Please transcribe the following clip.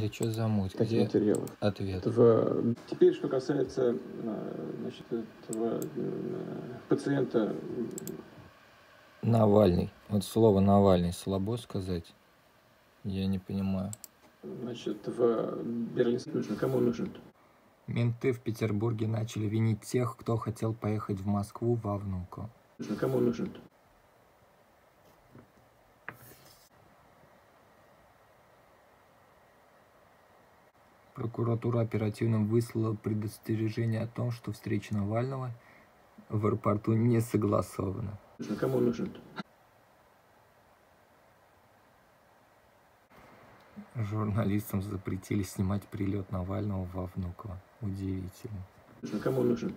Да что за муть? Где материалов. ответ? В... Теперь, что касается э, значит, этого э, пациента, Навальный. Вот слово Навальный слабо сказать? Я не понимаю. значит, в Берлинске нужно, кому нужен? Менты в Петербурге начали винить тех, кто хотел поехать в Москву во. Нужно, кому нужен? Прокуратура оперативно выслала предостережение о том, что встреча Навального в аэропорту не согласована. Кому нужен? Журналистам запретили снимать прилет Навального во Внуково. Удивительно. Кому нужен?